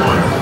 one.